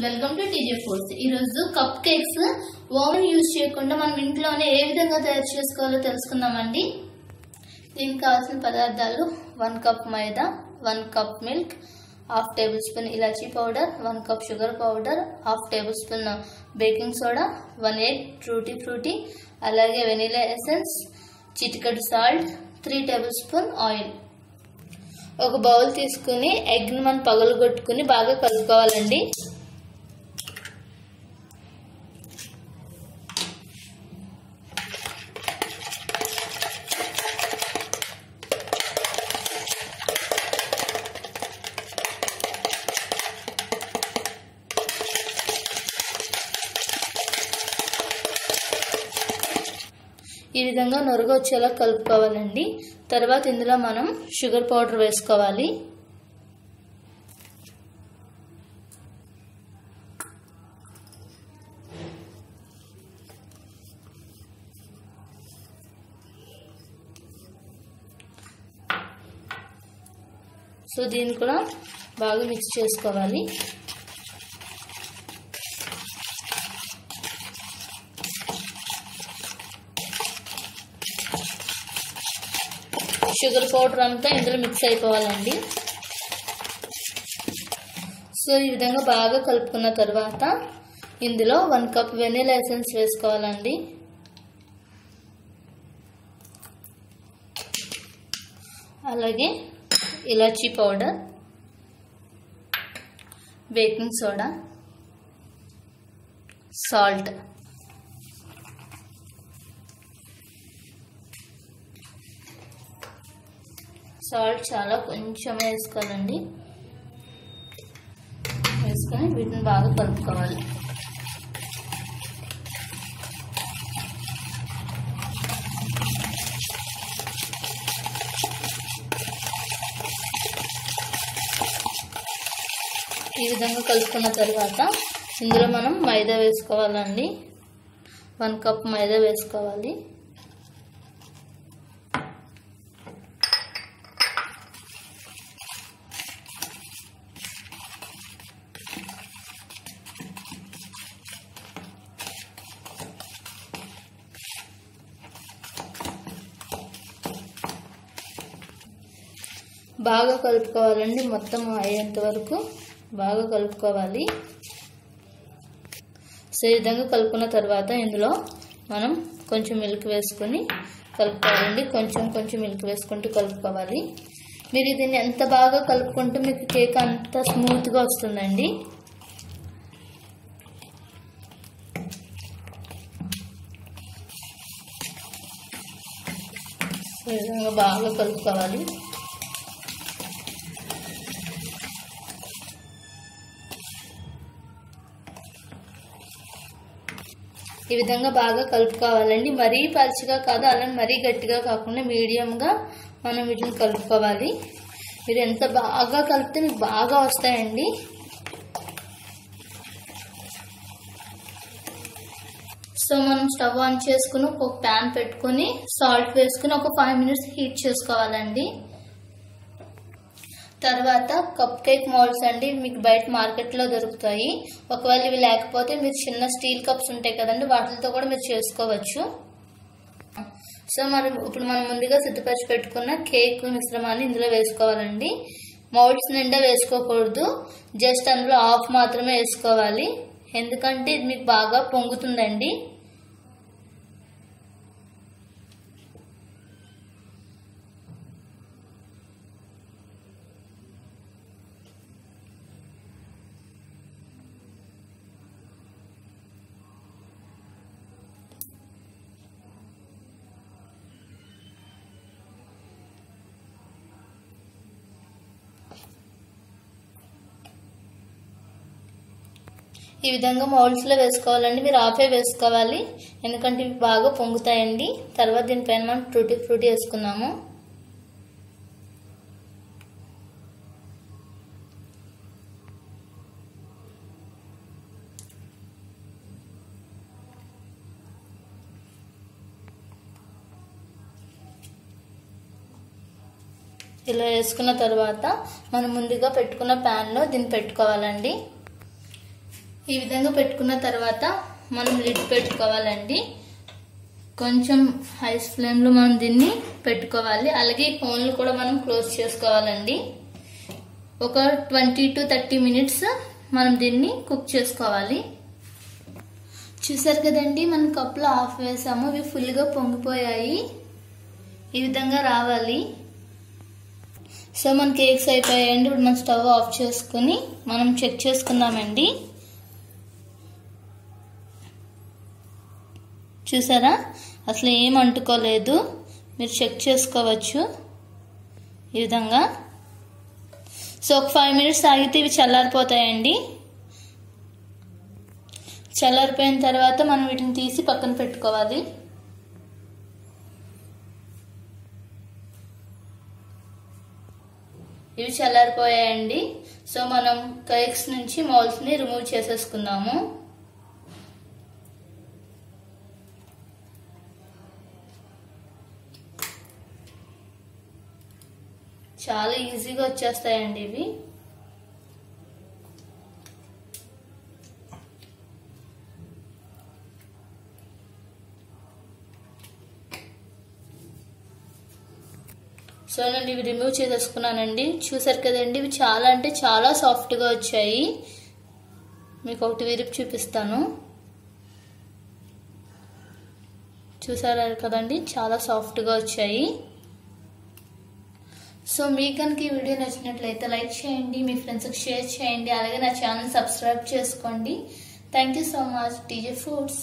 Welcome to TJ foods ఈరోజు cup cakes oven use చేయకుండా మనం ఇంట్లోనే ఏ విధంగా తయారు చేసుకోవాలో తెలుసుకుందామండి. దీనికి కావాల్సిన పదార్థాలు one cup maida one cup milk half tablespoon ఇలాచీ powder one cup sugar powder half tablespoon baking soda one eight ట్రూటీ frutti అలాగే వెనీలా ఎసెన్స్ చిటికెడు salt three tablespoon oil ఒక బౌల్ తీసుకుని ఎగ్ని మనం పగలగొట్టుకుని బాగా కలుపుకోవాలండి. ఈ విధంగా నొరుగు వచ్చేలా కలుపుకోవాలండి. తర్వాత ఇందులో మనం షుగర్ పౌడర్ వేసుకోవాలి. సో దీన్ని కూడా బాగా మిక్స్ చేసుకోవాలి. షుగర్ పౌడర్ అంతా ఇందులో మిక్స్ అయిపోవాలండి. సో ఈ విధంగా బాగా కలుపుకున్న తర్వాత ఇందులో వన్ కప్ వెనీలా ఎసెన్స్ వేసుకోవాలండి. అలాగే ఇలాచీ powder baking soda salt. Salt చాలా కొంచెం వేసుకోవాలండి. వేసుకొని వీటిని బాగా కలుపుకోవాలి. ఈ విధంగా కలుపుకున్న తర్వాత ఇందులో మనం మైదా వేసుకోవాలండి. వన్ కప్ మైదా వేసుకోవాలి. బాగా కలుపుకోవాలండి. మొత్తం అయ్యేంత వరకు బాగా కలుపుకోవాలి. సో ఈ విధంగా కలుపుకున్న తర్వాత ఇందులో మనం కొంచెం మిల్క్ వేసుకొని కలుపుకోవాలండి. కొంచెం కొంచెం మిల్క్ వేసుకుంటూ కలుపుకోవాలి. మీరు దీన్ని ఎంత బాగా కలుపుకుంటే మీకు కేక్ అంత స్మూత్గా వస్తుందండి. ఈ విధంగా బాగా కలుపుకోవాలి. ఈ విధంగా బాగా కలుపుకోవాలండి. మరీ పలుచగా కాదు అలానే మరీ గట్టిగా కాకుండా మీడియంగా మనం వీటిని కలుపుకోవాలి. మీరు ఎంత బాగా కలిపితే మీకు బాగా వస్తాయండి. సో మనం స్టవ్ ఆన్ చేసుకుని ఒక ప్యాన్ పెట్టుకుని సాల్ట్ వేసుకుని ఒక ఫైవ్ మినిట్స్ హీట్ చేసుకోవాలండి. తర్వాత కప్ కేక్ మోల్డ్స్ అండి మీకు బయట మార్కెట్లో దొరుకుతాయి. ఒకవేళ ఇవి లేకపోతే మీరు చిన్న స్టీల్ కప్స్ ఉంటాయి కదండి వాటితో కూడా మీరు చేసుకోవచ్చు. సో మనం ఇప్పుడు మనం ముందుగా సిద్ధపరిచి పెట్టుకున్న కేక్ మిశ్రమాన్ని ఇందులో వేసుకోవాలండి. మౌల్డ్స్ నిండా వేసుకోకూడదు జస్ట్ అందులో ఆఫ్ మాత్రమే వేసుకోవాలి. ఎందుకంటే ఇది మీకు బాగా పొంగుతుందండి. ఈ విధంగా మౌల్డ్స్లో వేసుకోవాలండి. మీరు ఆఫే వేసుకోవాలి. ఎందుకంటే ఇవి బాగా పొంగుతాయండి. తర్వాత దీనిపైన మనం ఫ్రూటీ ఫ్రూటీ వేసుకున్నాము ఇలా వేసుకున్న తర్వాత మనం ముందుగా పెట్టుకున్న ప్యాన్లో దీన్ని పెట్టుకోవాలండి. ఈ విధంగా పెట్టుకున్న తర్వాత మనం లిడ్ పెట్టుకోవాలండి. కొంచెం హై ఫ్లేమ్లో మనం దీన్ని పెట్టుకోవాలి. అలాగే ఈ ఫోన్లు కూడా మనం క్లోజ్ చేసుకోవాలండి. ఒక ట్వంటీ టు థర్టీ మినిట్స్ మనం దీన్ని కుక్ చేసుకోవాలి. చూసారు కదండి మనం కప్పులో ఆఫ్ వేసాము. ఇవి ఫుల్గా పొంగిపోయాయి. ఈ విధంగా రావాలి. సో మన కేక్స్ అయిపోయాయండి. ఇప్పుడు మనం స్టవ్ ఆఫ్ చేసుకుని మనం చెక్ చేసుకుందామండి. చూసారా? అసలు ఏం అంటుకోలేదు. మీరు చెక్ చేసుకోవచ్చు ఈ విధంగా. సో ఒక ఫైవ్ మినిట్స్ ఆగితే ఇవి చల్లారిపోతాయండి. చల్లారిపోయిన తర్వాత మనం వీటిని తీసి పక్కన పెట్టుకోవాలి. ఇవి చల్లారిపోయాయండి. సో మనం కేక్స్ నుంచి మౌల్స్ని రిమూవ్ చేసేసుకుందాము. చాలా ఈజీగా వచ్చేస్తాయండి ఇవి. సో నేను ఇవి రిమూవ్ చేసేసుకున్నానండి. చూసారు కదండి ఇవి చాలా అంటే చాలా సాఫ్ట్గా వచ్చాయి. మీకు ఒకటి విరిపి చూపిస్తాను. చూసారు కదండి చాలా సాఫ్ట్గా వచ్చాయి. సో మీకు కనుక ఈ వీడియో నచ్చినట్లయితే లైక్ చేయండి మీ ఫ్రెండ్స్కి షేర్ చేయండి అలాగే నా ఛానల్ సబ్స్క్రైబ్ చేసుకోండి. Thank you so much. TJ foods